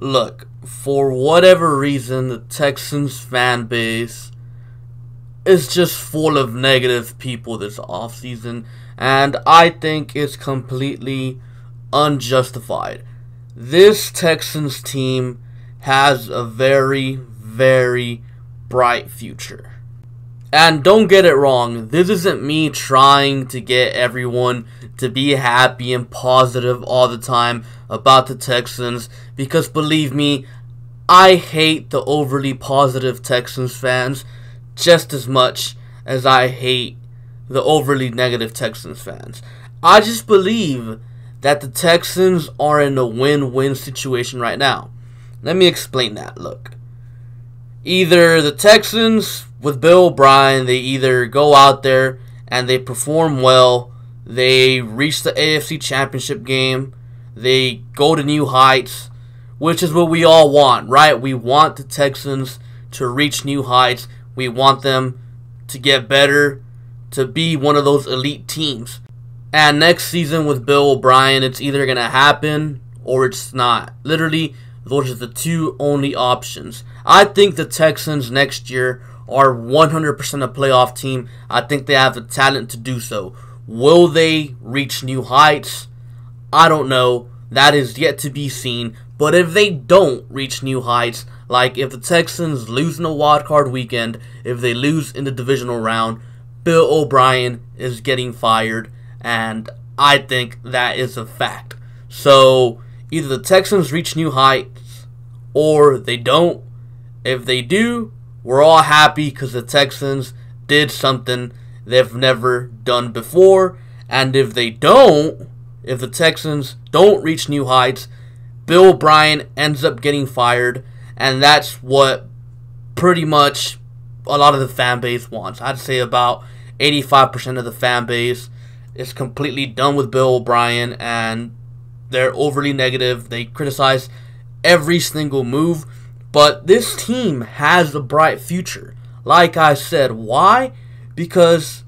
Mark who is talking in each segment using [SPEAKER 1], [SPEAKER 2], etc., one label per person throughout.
[SPEAKER 1] Look, for whatever reason, the Texans fan base is just full of negative people this offseason, and I think it's completely unjustified. This Texans team has a very, very bright future. And don't get it wrong, this isn't me trying to get everyone to be happy and positive all the time about the Texans because believe me, I hate the overly positive Texans fans just as much as I hate the overly negative Texans fans. I just believe that the Texans are in a win win situation right now. Let me explain that. Look, either the Texans with Bill O'Brien, they either go out there and they perform well, they reach the AFC Championship game, they go to new heights, which is what we all want, right? We want the Texans to reach new heights. We want them to get better, to be one of those elite teams. And next season with Bill O'Brien, it's either going to happen or it's not. Literally, those are the two only options. I think the Texans next year are 100% a playoff team. I think they have the talent to do so. Will they reach new heights? I don't know. That is yet to be seen. But if they don't reach new heights, like if the Texans lose in a wild card weekend, if they lose in the divisional round, Bill O'Brien is getting fired, and I think that is a fact. So either the Texans reach new heights or they don't. If they do, we're all happy because the Texans did something they've never done before. And if they don't, if the Texans don't reach new heights, Bill O'Brien ends up getting fired. And that's what pretty much a lot of the fan base wants. I'd say about 85% of the fan base is completely done with Bill O'Brien and they're overly negative. They criticize every single move. But this team has a bright future. Like I said, why? Because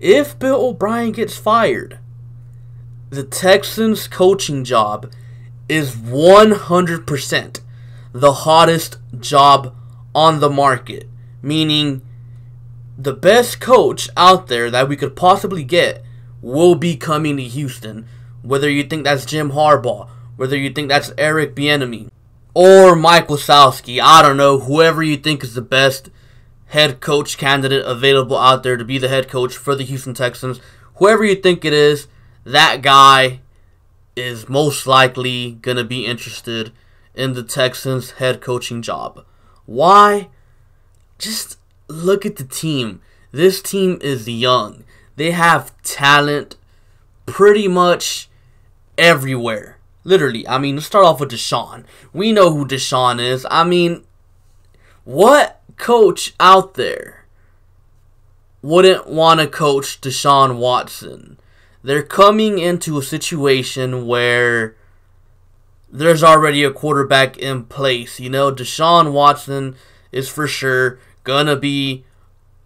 [SPEAKER 1] if Bill O'Brien gets fired, the Texans coaching job is 100% the hottest job on the market. Meaning, the best coach out there that we could possibly get will be coming to Houston. Whether you think that's Jim Harbaugh, whether you think that's Eric Bieniemy, or Mike Wazowski. I don't know, whoever you think is the best head coach candidate available out there to be the head coach for the Houston Texans. Whoever you think it is, that guy is most likely going to be interested in the Texans head coaching job. Why? Just look at the team. This team is young. They have talent pretty much everywhere. Literally, I mean, let's start off with Deshaun. We know who Deshaun is. I mean, what coach out there wouldn't want to coach Deshaun Watson? They're coming into a situation where there's already a quarterback in place. You know, Deshaun Watson is for sure gonna be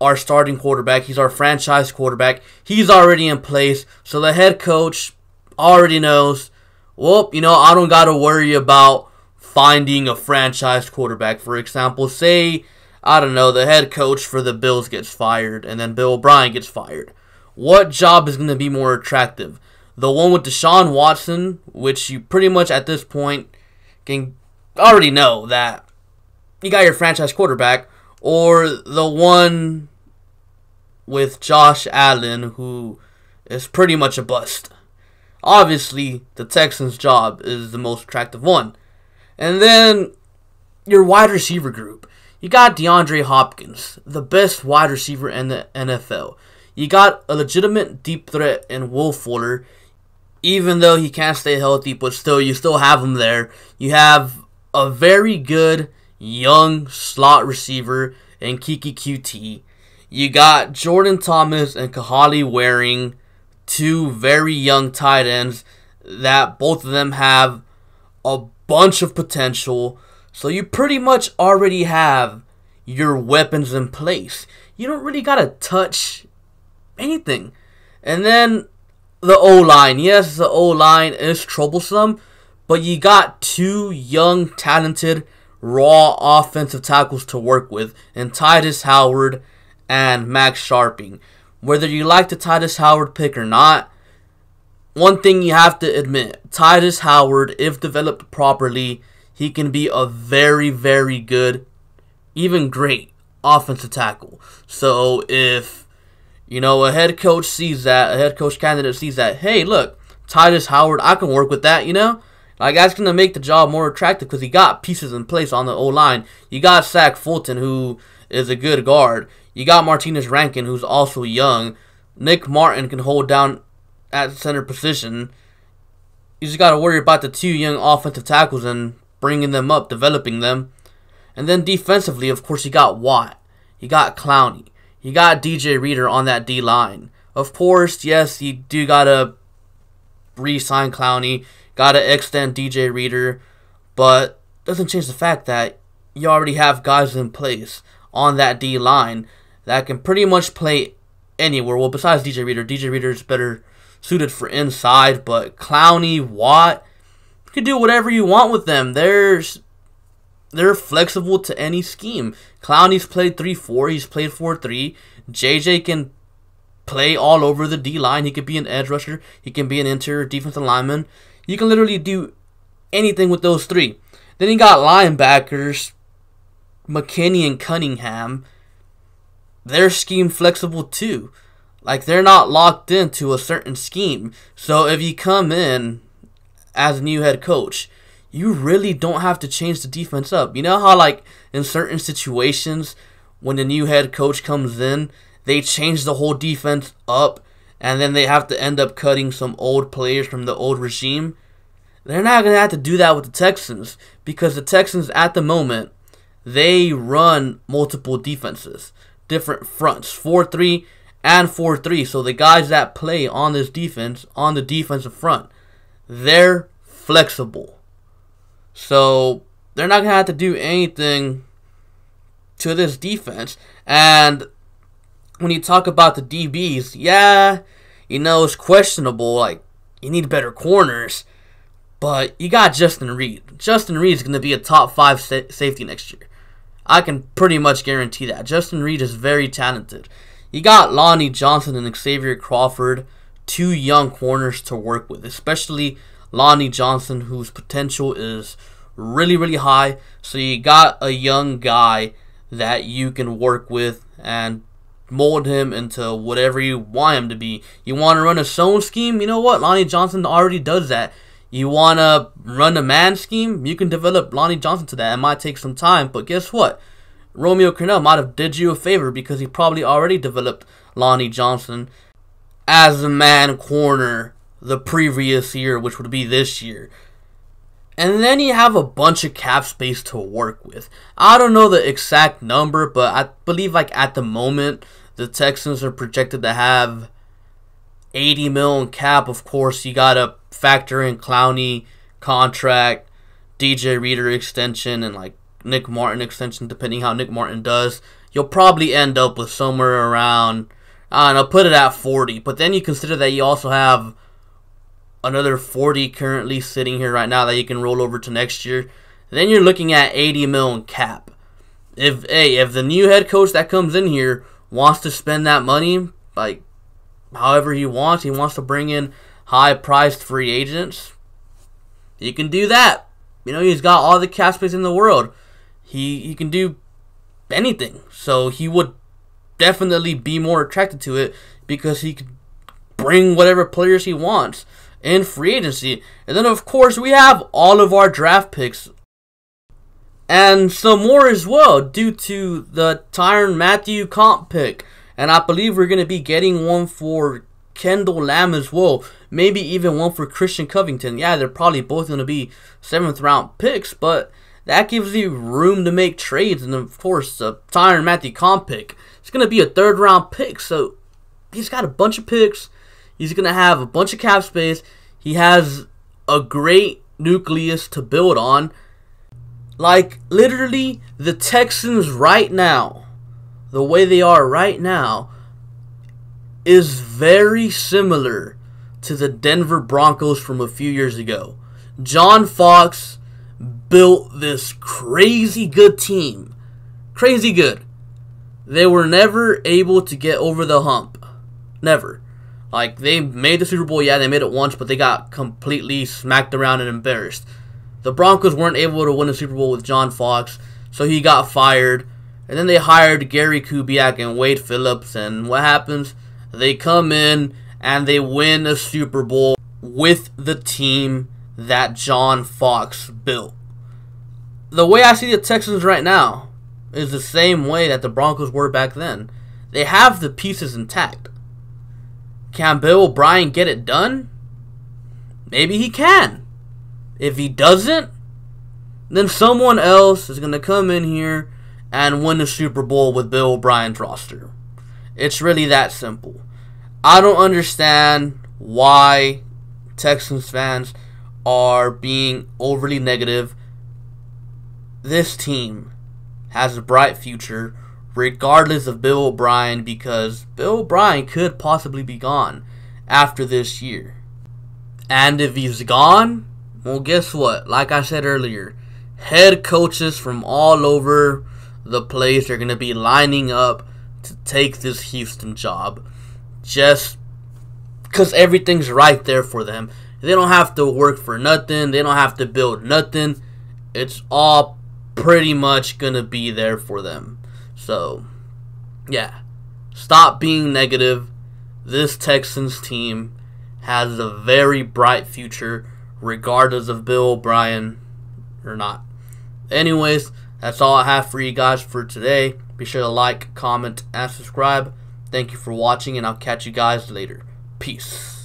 [SPEAKER 1] our starting quarterback. He's our franchise quarterback. He's already in place, so the head coach already knows well, you know, I don't got to worry about finding a franchise quarterback. For example, say, I don't know, the head coach for the Bills gets fired and then Bill O'Brien gets fired. What job is going to be more attractive? The one with Deshaun Watson, which you pretty much at this point can already know that you got your franchise quarterback, or the one with Josh Allen, who is pretty much a bust. Obviously, the Texans' job is the most attractive one. And then your wide receiver group. You got DeAndre Hopkins, the best wide receiver in the NFL. You got a legitimate deep threat in Will Fuller, even though he can't stay healthy, but still, you still have him there. You have a very good young slot receiver in Keke Coutee. You got Jordan Thomas and Kahale Warring two very young tight ends that both of them have a bunch of potential. So you pretty much already have your weapons in place. You don't really got to touch anything. And then the O line. Yes, the O line is troublesome, but you got two young, talented, raw offensive tackles to work with in Tytus Howard and Max Scharping. Whether you like the Tytus Howard pick or not, one thing you have to admit Tytus Howard, if developed properly, he can be a very, very good, even great offensive tackle. So if you know a head coach sees that, a head coach candidate sees that, hey, look, Tytus Howard, I can work with that, you know? Like that's gonna make the job more attractive because he got pieces in place on the O line. You got Zach Fulton, who is a good guard. You got Martinas Rankin, who's also young. Nick Martin can hold down at center position. You just got to worry about the two young offensive tackles and bringing them up, developing them. And then defensively, of course, you got Watt. You got Clowney. You got DJ Reader on that D line. Of course, yes, you do got to re sign Clowney. Got to extend DJ Reader. But doesn't change the fact that you already have guys in place on that D line that can pretty much play anywhere. Well, besides DJ Reader, DJ Reader is better suited for inside, but Clowney, Watt, you can do whatever you want with them. There's they're flexible to any scheme. Clowney's played 3-4, he's played 4-3. JJ can play all over the D line. He could be an edge rusher, he can be an interior defensive lineman. You can literally do anything with those three. Then you got linebackers, McKinney and Cunningham. They're scheme flexible too. Like they're not locked into a certain scheme. So if you come in as a new head coach, you really don't have to change the defense up. You know how like in certain situations when the new head coach comes in, they change the whole defense up and then they have to end up cutting some old players from the old regime. They're not going to have to do that with the Texans because the Texans at the moment they run multiple defenses, different fronts, 4-3 and 4-3. So the guys that play on this defense, on the defensive front, they're flexible. So they're not going to have to do anything to this defense. And when you talk about the DBs, yeah, you know, it's questionable. Like, you need better corners. But you got Justin Reid. Justin Reid is going to be a top five sa- safety next year. I can pretty much guarantee that. Justin Reid is very talented. You got Lonnie Johnson and Xavier Crawford, two young corners to work with, especially Lonnie Johnson, whose potential is really, really high. So you got a young guy that you can work with and mold him into whatever you want him to be. You want to run a zone scheme? You know what? Lonnie Johnson already does that. You want to run a man scheme? You can develop Lonnie Johnson to that. It might take some time, but guess what? Romeo Crennel might have did you a favor because he probably already developed Lonnie Johnson as a man corner the previous year, which would be this year. And then you have a bunch of cap space to work with. I don't know the exact number, but I believe like at the moment the Texans are projected to have 80 million cap. Of course, you gotta factor in Clowney contract, DJ Reader extension, and like Nick Martin extension, depending how Nick Martin does, you'll probably end up with somewhere around, I don't know, put it at 40. But then you consider that you also have another 40 currently sitting here right now that you can roll over to next year. Then you're looking at 80 million cap. If hey, if the new head coach that comes in here wants to spend that money, like however he wants, he wants to bring in high priced free agents, he can do that. You know, he's got all the cap space in the world. He he can do anything. So he would definitely be more attracted to it because he could bring whatever players he wants in free agency. And then of course we have all of our draft picks and some more as well due to the Tyrann Mathieu comp pick. And I believe we're going to be getting one for Kendall Lamm as well. Maybe even one for Christian Covington. Yeah, they're probably both going to be seventh round picks, but that gives you room to make trades. And of course, uh, the Tyrann Mathieu comp pick. It's going to be a third round pick. So he's got a bunch of picks. He's going to have a bunch of cap space. He has a great nucleus to build on. Like, literally, the Texans right now, the way they are right now, is very similar to the Denver Broncos from a few years ago. John Fox built this crazy good team. Crazy good. They were never able to get over the hump. Never. Like, they made the Super Bowl, yeah, they made it once, but they got completely smacked around and embarrassed. The Broncos weren't able to win the Super Bowl with John Fox, so he got fired. And then they hired Gary Kubiak and Wade Phillips, and what happens? They come in and they win a Super Bowl with the team that John Fox built. The way I see the Texans right now is the same way that the Broncos were back then. They have the pieces intact. Can Bill O'Brien get it done? Maybe he can. If he doesn't, then someone else is going to come in here and win the Super Bowl with Bill O'Brien's roster. It's really that simple. I don't understand why Texans fans are being overly negative. This team has a bright future regardless of Bill O'Brien because Bill O'Brien could possibly be gone after this year. And if he's gone, well, guess what? Like I said earlier, head coaches from all over the place are going to be lining up to take this Houston job just because everything's right there for them. They don't have to work for nothing, they don't have to build nothing. It's all pretty much going to be there for them. So, yeah. Stop being negative. This Texans team has a very bright future, regardless of Bill O'Brien or not. Anyways, that's all I have for you guys for today. Be sure to like, comment, and subscribe. Thank you for watching, and I'll catch you guys later. Peace.